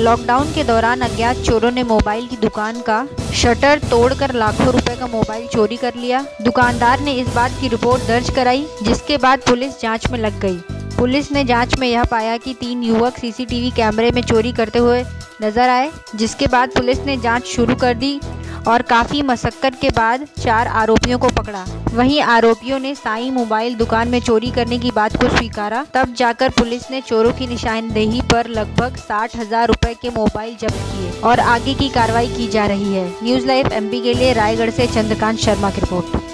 Lockdown के दौरान अज्ञात चोरों ने मोबाइल की दुकान का शटर तोड़कर लाखों रुपए का मोबाइल चोरी कर लिया। दुकानदार ने इस बात की रिपोर्ट दर्ज कराई, जिसके बाद पुलिस जाँच में लग गई। पुलिस ने जाँच में यह पाया कि तीन युवक सीसीटीवी कैमरे में चोरी करते हुए नज़र आए, जिसके बाद पुलिस ने जाँच शुरू कर दी। और काफ़ी मशक्क़त के बाद चार आरोपियों को पकड़ा। वहीं आरोपियों ने साई मोबाइल दुकान में चोरी करने की बात को स्वीकारा। तब जाकर पुलिस ने चोरों की निशानदेही पर लगभग साठ हज़ार रूपए के मोबाइल जब्त किए और आगे की कार्रवाई की जा रही है। न्यूज़ लाइव एमपी के लिए रायगढ़ ऐसी चंद्रकांत शर्मा की रिपोर्ट।